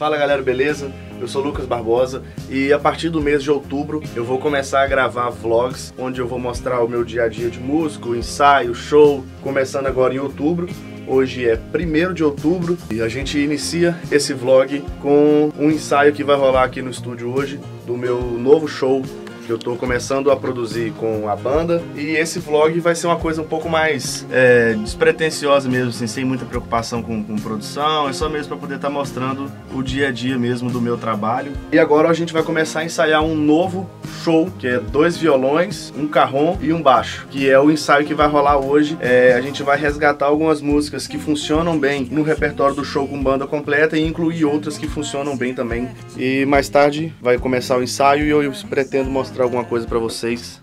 Fala galera, beleza? Eu sou Lucas Barbosa e a partir do mês de outubro eu vou começar a gravar vlogs onde eu vou mostrar o meu dia a dia de músico, ensaio, show, começando agora em outubro. Hoje é 1 de outubro e a gente inicia esse vlog com um ensaio que vai rolar aqui no estúdio hoje do meu novo show eu tô começando a produzir com a banda. E esse vlog vai ser uma coisa um pouco mais é, despretensiosa mesmo, assim, sem muita preocupação com, com produção. É só mesmo para poder estar tá mostrando o dia a dia mesmo do meu trabalho. E agora a gente vai começar a ensaiar um novo show, que é dois violões, um carrom e um baixo, que é o ensaio que vai rolar hoje. É, a gente vai resgatar algumas músicas que funcionam bem no repertório do show com banda completa e incluir outras que funcionam bem também. E mais tarde vai começar o ensaio e eu pretendo mostrar mostrar alguma coisa para vocês.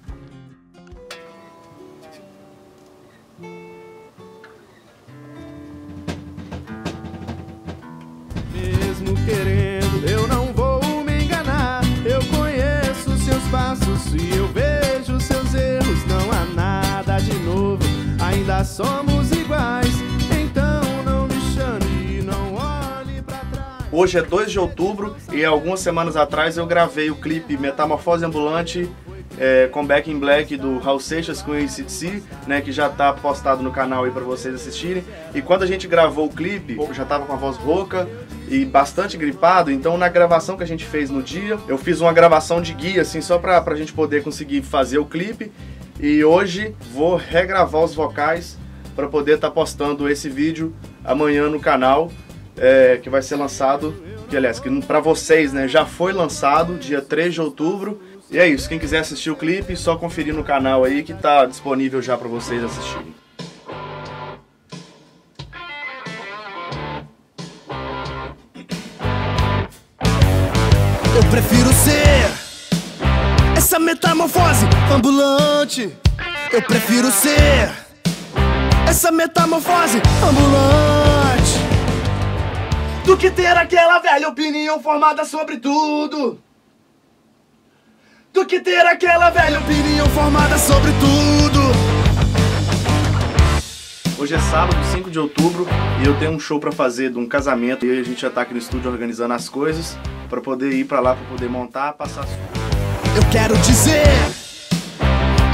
Mesmo querendo, eu não vou me enganar. Eu conheço seus passos e eu vejo seus erros. Não há nada de novo, ainda somos Hoje é 2 de outubro e algumas semanas atrás eu gravei o clipe Metamorfose Ambulante é, com Back in Black do Raul Seixas com ACDC, né, que já tá postado no canal aí para vocês assistirem. E quando a gente gravou o clipe, eu já tava com a voz rouca e bastante gripado, então na gravação que a gente fez no dia, eu fiz uma gravação de guia, assim, só pra, pra gente poder conseguir fazer o clipe. E hoje vou regravar os vocais para poder estar tá postando esse vídeo amanhã no canal, é, que vai ser lançado, que aliás, que para vocês, né, já foi lançado dia 3 de outubro e é isso, quem quiser assistir o clipe, só conferir no canal aí que tá disponível já para vocês assistirem. Eu prefiro ser essa metamorfose ambulante. Eu prefiro ser essa metamorfose ambulante do que ter aquela velha opinião formada sobre tudo do que ter aquela velha opinião formada sobre tudo. Hoje é sábado, 5 de outubro, e eu tenho um show para fazer de um casamento. E a gente já tá aqui no estúdio organizando as coisas para poder ir para lá para poder montar, passar as Eu quero dizer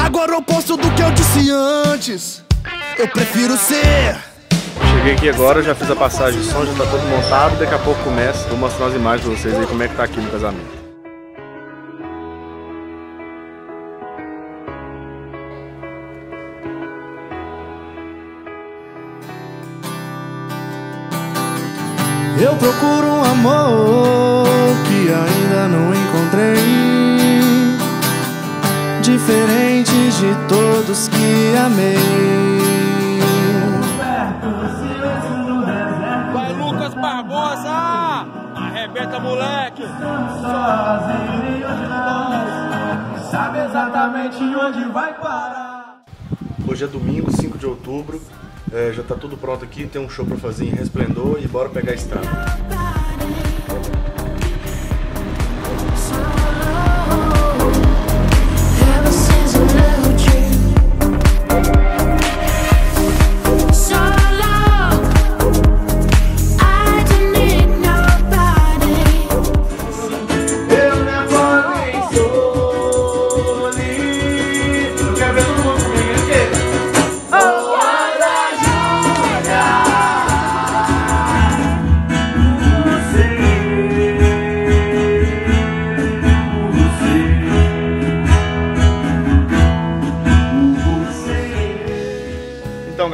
agora o oposto do que eu disse antes. Eu prefiro ser Cheguei aqui agora, já fiz a passagem de som, já tá todo montado, daqui a pouco começa. Vou mostrar umas imagens pra vocês aí como é que tá aqui no casamento. Eu procuro um amor que ainda não encontrei. Diferente de todos que amei. Arrebenta, moleque! Sabe exatamente onde vai parar. Hoje é domingo, 5 de outubro. É, já tá tudo pronto aqui, tem um show pra fazer em Resplendor e bora pegar a estrada.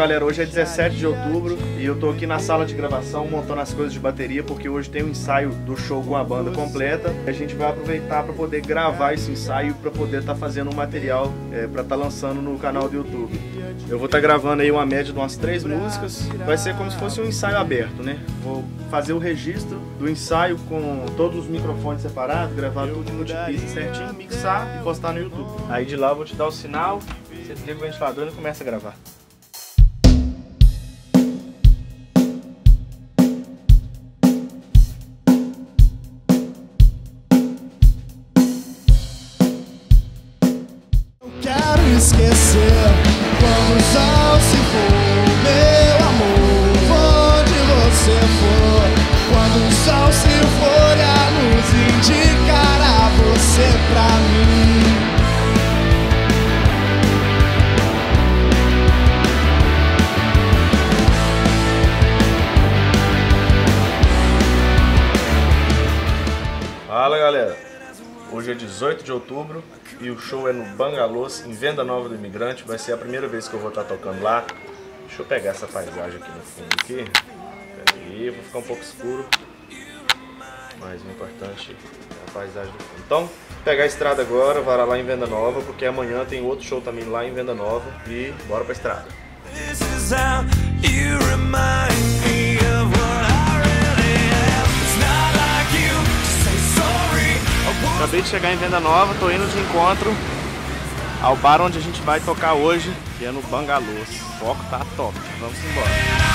Galera, hoje é 17 de outubro e eu tô aqui na sala de gravação montando as coisas de bateria porque hoje tem o um ensaio do show com a banda completa. A gente vai aproveitar para poder gravar esse ensaio para poder estar tá fazendo um material é, para estar tá lançando no canal do YouTube. Eu vou estar tá gravando aí uma média de umas três músicas. Vai ser como se fosse um ensaio aberto, né? Vou fazer o registro do ensaio com todos os microfones separados, gravar tudo de multipista certinho, mixar e postar no YouTube. Aí de lá eu vou te dar o sinal, você liga o ventilador e começa a gravar. Quando o sol se for. É 18 de outubro e o show é no Bangalôs, em Venda Nova do Imigrante. Vai ser a primeira vez que eu vou estar tocando lá. Deixa eu pegar essa paisagem aqui no fundo aqui. Peraí, vou ficar um pouco escuro. Mas o importante é a paisagem do fundo. Então, pegar a estrada agora, varar lá em Venda Nova, porque amanhã tem outro show também lá em Venda Nova. E bora pra estrada. Acabei de chegar em Venda Nova, tô indo de encontro ao bar onde a gente vai tocar hoje, que é no Bangalôs. O foco tá top. Vamos embora.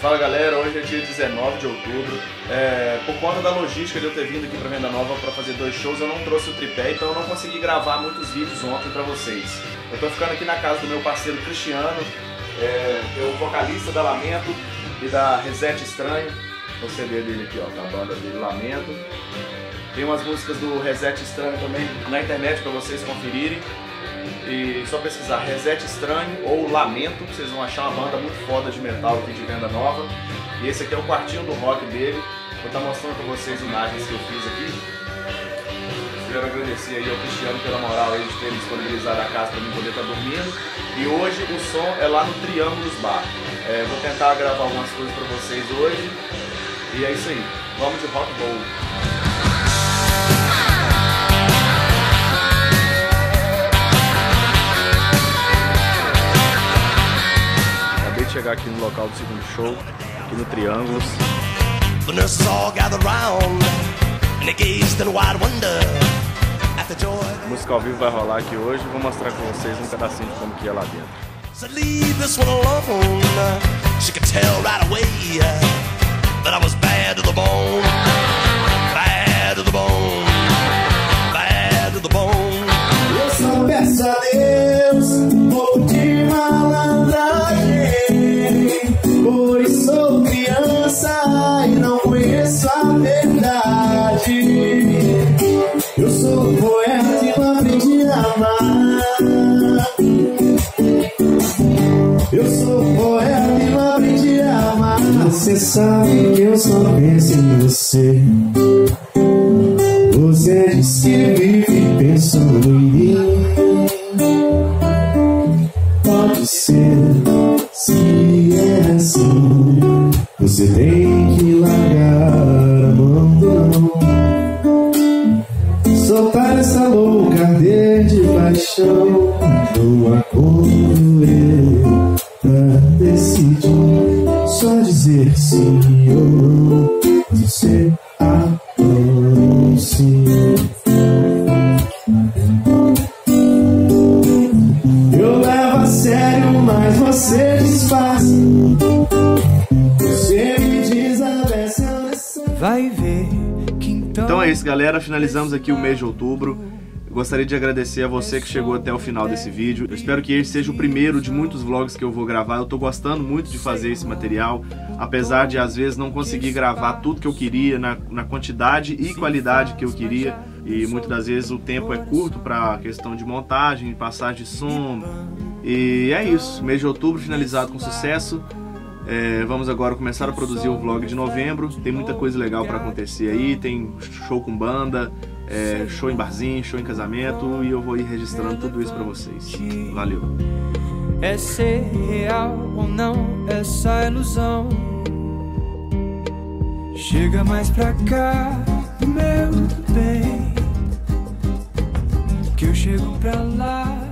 Fala galera, hoje é dia 19 de outubro. É, por conta da logística de eu ter vindo aqui para Venda Nova para fazer dois shows, eu não trouxe o tripé, então eu não consegui gravar muitos vídeos ontem para vocês. Eu tô ficando aqui na casa do meu parceiro Cristiano, é, é o vocalista da Lamento e da Reset Estranho. O CD dele aqui, ó, tá a banda dele Lamento. Tem umas músicas do Reset Estranho também na internet para vocês conferirem. E só pesquisar Reset Estranho ou Lamento, vocês vão achar uma banda muito foda de metal aqui de venda nova. E esse aqui é o quartinho do rock dele. Vou estar mostrando para vocês imagens que eu fiz aqui. Quero agradecer aí ao Cristiano pela moral aí de ter disponibilizado a casa para mim poder estar dormindo. E hoje o som é lá no Triângulos Bar. É, vou tentar gravar algumas coisas para vocês hoje. E é isso aí. Vamos de rock roll. chegar aqui no local do segundo show, aqui no Triângulos. A música ao vivo vai rolar aqui hoje, vou mostrar com vocês um pedacinho de como que é lá dentro. So leave this one alone. She could tell right away that I was sabe que eu só penso em você. Você disse que vive pensando em mim. Pode ser Você tem Você Eu levo a sério, mas você desfaz Vai ver que então. Então é isso, galera. Finalizamos aqui o mês de outubro. Eu gostaria de agradecer a você que chegou até o final desse vídeo. Eu espero que esse seja o primeiro de muitos vlogs que eu vou gravar. Eu tô gostando muito de fazer esse material, apesar de às vezes não conseguir gravar tudo que eu queria, na, na quantidade e qualidade que eu queria. E muitas das vezes o tempo é curto para a questão de montagem, passagem de som. E é isso. Mês de outubro finalizado com sucesso. É, vamos agora começar a produzir o vlog de novembro. Tem muita coisa legal para acontecer aí. Tem show com banda, é, show em barzinho, show em casamento e eu vou ir registrando tudo isso para vocês. Valeu. É ser real ou não essa ilusão? Chega mais pra cá, meu bem, que eu chego pra lá.